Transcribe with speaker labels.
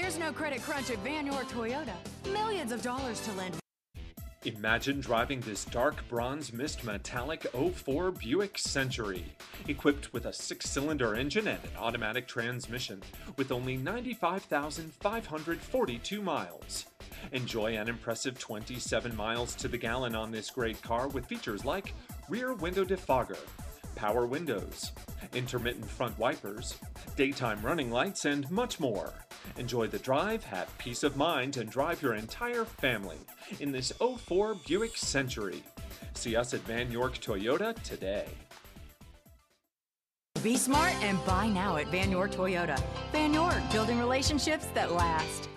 Speaker 1: There's no credit crunch at Vann York Toyota. Millions of dollars to lend.
Speaker 2: Imagine driving this dark bronze mist metallic 04 Buick Century, equipped with a six cylinder engine and an automatic transmission, with only 95,542 miles. Enjoy an impressive 27 miles to the gallon on this great car with features like rear window defogger, power windows, intermittent front wipers, daytime running lights, and much more. Enjoy the drive, have peace of mind, and drive your entire family in this 04 Buick Century. See us at Vann York Toyota today.
Speaker 1: Be smart and buy now at Vann York Toyota. Vann York, building relationships that last.